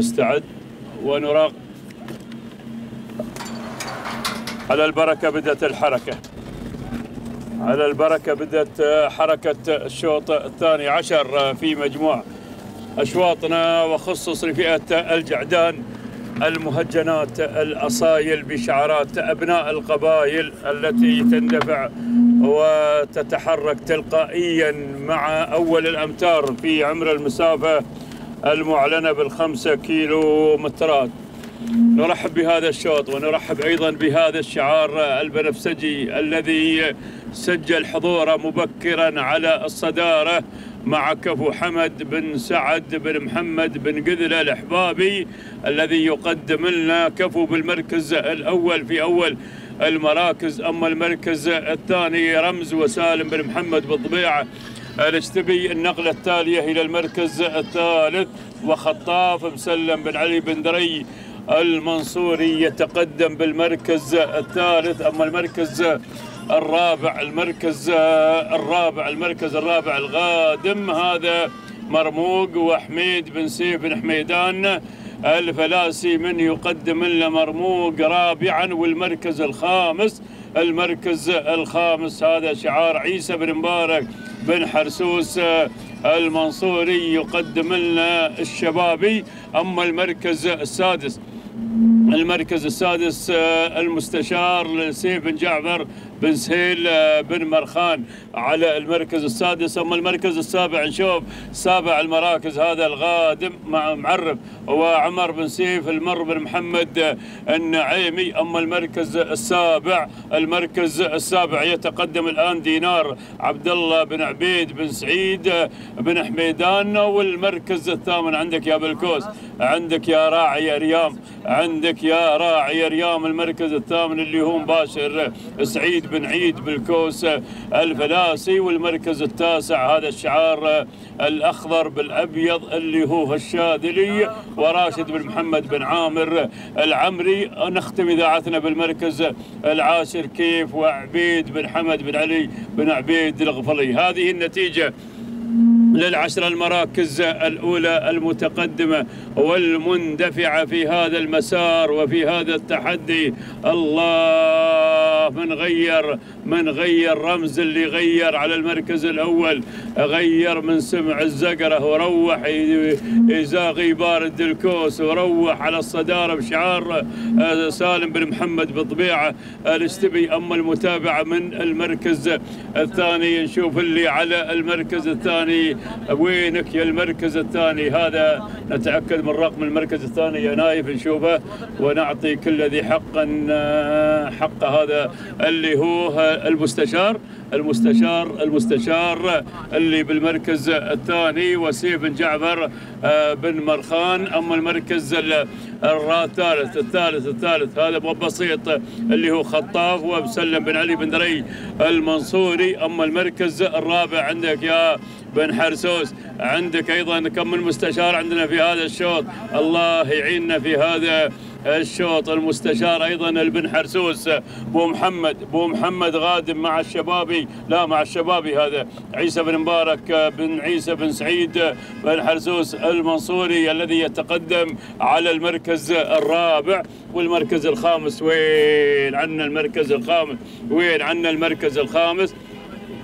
نستعد ونراق على البركة بدأت الحركة. على البركة بدأت حركة الشوط الثاني عشر في مجموع أشواطنا وخصص لفئة الجعدان المهجنات الأصايل بشعارات أبناء القبائل التي تندفع وتتحرك تلقائيا مع أول الأمتار في عمر المسافة. المعلنة بالخمسة كيلو مترات. نرحب بهذا الشوط ونرحب أيضا بهذا الشعار البنفسجي الذي سجل حضوره مبكرا على الصدارة مع كفو حمد بن سعد بن محمد بن قذلة الأحبابي الذي يقدم لنا كفو بالمركز الأول في أول المراكز. أما المركز الثاني رمز وسالم بن محمد بالضبيعة نجتبي النقلة التالية إلى المركز الثالث وخطاف مسلم بن علي بن دري المنصوري يتقدم بالمركز الثالث. أما المركز الرابع المركز الرابع المركز الرابع الغادم هذا مرموق وحميد بن سيف بن حميدان الفلاسي من يقدم لنا مرموق رابعا والمركز الخامس المركز الخامس. هذا شعار عيسى بن مبارك بن حرسوس المنصوري يقدم لنا الشبابي. أما المركز السادس المركز السادس المستشار سيف بن جعفر بن سهيل آه، بن مرخان على المركز السادس. أما المركز السابع نشوف سابع المراكز هذا الغادم مع معرف وعمر بن سيف المر بن محمد النعيمي. أما المركز السابع المركز السابع يتقدم الآن دينار عبد الله بن عبيد بن سعيد بن حميدان. والمركز الثامن عندك يا بالكوس عندك يا راعي ريام عندك يا راعي ريام المركز الثامن اللي هو مباشر. سعيد بن عيد بالكوس الفلاسي والمركز التاسع هذا الشعار الأخضر بالأبيض اللي هو الشاذلي وراشد بن محمد بن عامر العمري. نختم إذاعتنا بالمركز العاشر كيف وعبيد بن حمد بن علي بن عبيد الغفلي. هذه النتيجة للعشر المراكز الأولى المتقدمة والمندفعة في هذا المسار وفي هذا التحدي. الله من غير من غير رمز اللي غير على المركز الأول. غير من سمع الزقرة وروح يزاغي بارد الكوس وروح على الصدارة بشعار آه، سالم بن محمد بطبيعة الاستبي أما المتابعة من المركز الثاني. نشوف اللي على المركز الثاني. وينك يا المركز الثاني؟ هذا نتأكد من رقم المركز الثاني يا نايف نشوفه ونعطي كل ذي حقا حق هذا اللي هو المستشار المستشار المستشار اللي بالمركز الثاني وسيف بن جعفر آه، بن مرخان. أما المركز الثالث الثالث الثالث هذا بسيط اللي هو خطاف ومسلم بن علي بن دري المنصوري. أما المركز الرابع عندك يا بن حرسوس. عندك أيضا كم من مستشار عندنا في هذا الشوط. الله يعيننا في هذا الشوط المستشار أيضا البن حرسوس. بو محمد بو محمد غادم مع الشبابي. لا مع الشبابي هذا. عيسى بن مبارك بن عيسى بن سعيد. بن حرسوس المنصوري الذي يتقدم على المركز الرابع. والمركز الخامس وين عنا المركز الخامس؟ وين عنا المركز الخامس؟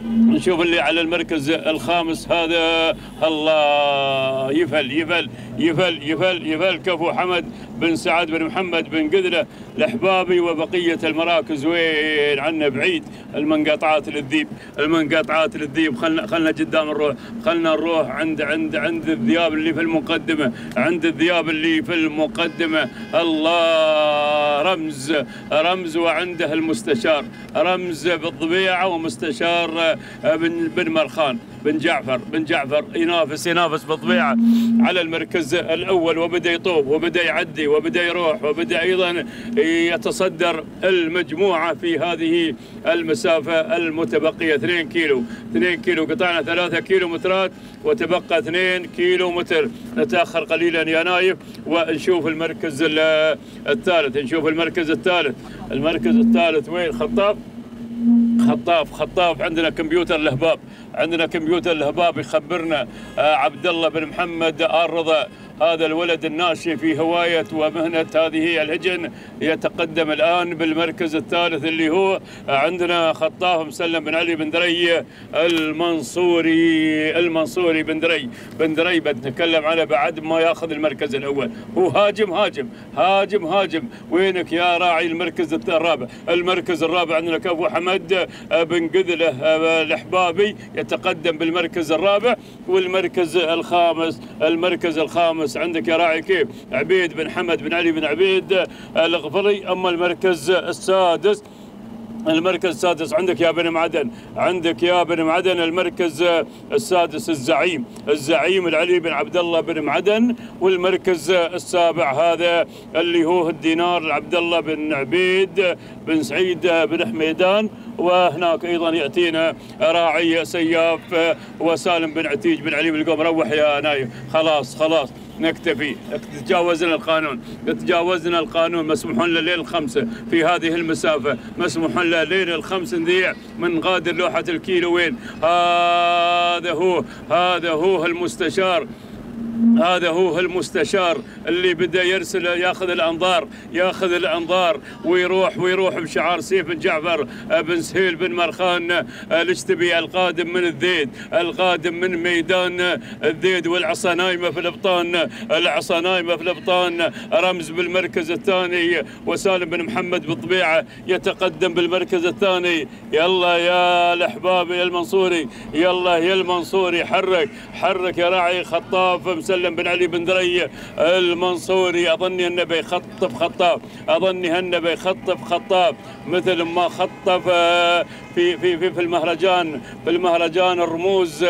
نشوف اللي على المركز الخامس هذا. الله يفل يفل. يفل يفل يفل كفو حمد بن سعد بن محمد بن قذلة الأحبابي وبقية المراكز. وين؟ عنا بعيد. المنقطعات للذيب. المنقطعات للذيب. خلنا خلنا قدام نروح خلنا نروح عند عند عند الذياب اللي في المقدمة. عند الذياب اللي في المقدمة. الله! رمز. رمز وعنده المستشار. رمز بالضبيعة ومستشار بن بن مرخان بن جعفر بن جعفر ينافس ينافس بالطبيعة على المركز الأول وبدأ يطوف وبدأ يعدي وبدأ يروح وبدأ أيضا يتصدر المجموعة في هذه المسافة المتبقية. 2 كيلو 2 كيلو قطعنا 3 كيلو مترات وتبقى 2 كيلو متر. نتأخر قليلا يا نايف ونشوف المركز الثالث نشوف المركز الثالث. المركز الثالث وين؟ خطاب؟ خطاف خطاف عندنا كمبيوتر الهباب عندنا كمبيوتر الهباب يخبرنا آه، عبد الله بن محمد ال رضا هذا الولد الناشئ في هواية ومهنة هذه الهجن يتقدم الآن بالمركز الثالث اللي هو عندنا خطاف مسلم بن علي بن دري المنصوري المنصوري بن دري. بن دري بنتكلم عنه بعد ما ياخذ المركز الأول. هو هاجم هاجم هاجم هاجم. وينك يا راعي المركز الرابع؟ المركز الرابع عندنا كفو حمد بن قذله الأحبابي يتقدم بالمركز الرابع والمركز الخامس. المركز الخامس عندك يا راعي كيف؟ عبيد بن حمد بن علي بن عبيد الغفري. أما المركز السادس المركز السادس. عندك يا بن معدن عندك يا بن معدن المركز السادس الزعيم. الزعيم العلي بن عبد الله بن معدن والمركز السابع هذا اللي هو الدينار عبد الله بن عبيد بن سعيد بن حميدان. وهناك أيضا يأتينا راعي سياف وسالم بن عتيج بن علي بن القوم روح يا نايف خلاص خلاص. نكتفي. تجاوزنا القانون. تجاوزنا القانون. مسموح لنا ليل الخمسة في هذه المسافة. مسموح لنا ليل الخمس نذيع من غادر لوحة الكيلو وين هذا هو هذا هو المستشار. هذا هو المستشار اللي بدا يرسل ياخذ الأنظار ياخذ الأنظار ويروح ويروح بشعار سيف بن جعفر بن سهيل بن مرخان الاشتبي القادم من الذيد القادم من ميدان الذيد والعصا نايمة في الإبطان العصا نايمة في الإبطان رمز بالمركز الثاني وسالم بن محمد بالطبيعة يتقدم بالمركز الثاني. يلا يا الأحباب يا المنصوري يلا يا المنصوري حرك حرك يا راعي خطاف مسلم بن علي بن دري المنصوري. أظني انه بيخطف خطاف أظني انه بيخطف خطاف مثل ما خطف في في في, في المهرجان في المهرجان الرموز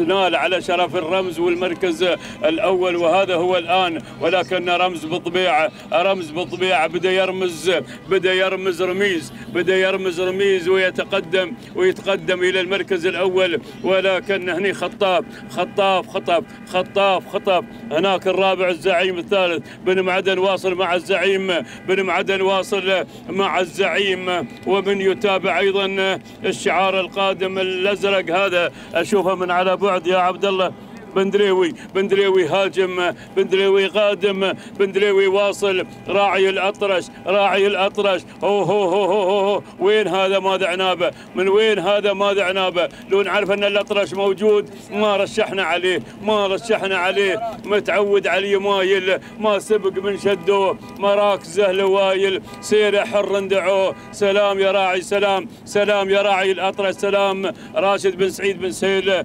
نال على شرف الرمز والمركز الأول وهذا هو الآن. ولكن رمز بطبيعة رمز بطبيعة بدا يرمز بدا يرمز رميز بدا يرمز رميز ويتقدم ويتقدم إلى المركز الأول. ولكن هني خطاف خطاف خطف خطاف خطف هناك الرابع الزعيم الثالث بن معدن واصل مع الزعيم بن معدن واصل مع الزعيم. ومن يتابع أيضا الشعار القادم الأزرق هذا أشوفه من على بعد يا عبد الله. بندريوي بندريوي هاجم بندريوي قادم بندريوي واصل. راعي الأطرش راعي الأطرش. هو هو هو هو, هو. وين هذا ماذا عنابه من وين هذا ماذا عنابه لو نعرف أن الأطرش موجود ما رشحنا عليه ما رشحنا عليه. متعود عليه مايل ما سبق من شدوه مراكزه لوايل سيره حر ندعوه سلام يا راعي سلام. سلام يا راعي الأطرش سلام. راشد بن سعيد بن سهيل.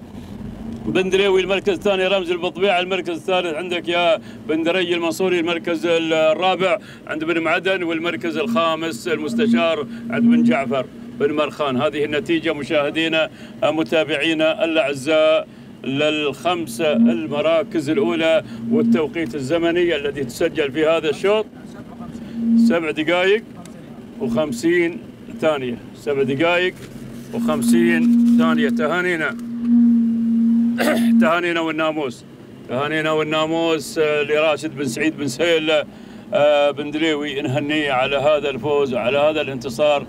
بندريوي المركز الثاني رمز البطبيعة المركز الثالث عندك يا بندري المنصوري المركز الرابع عند بن معدن والمركز الخامس المستشار عند بن جعفر بن مرخان. هذه النتيجة مشاهدينا متابعينا الأعزاء للخمسة المراكز الأولى والتوقيت الزمني الذي تسجل في هذا الشوط. سبع دقائق وخمسين ثانية. سبع دقائق وخمسين ثانية. تهانينا. تهانينا والناموس. تهانينا والناموس آه، لراشد بن سعيد بن سهيل آه، بن دليوي نهنيه على هذا الفوز وعلى هذا الانتصار.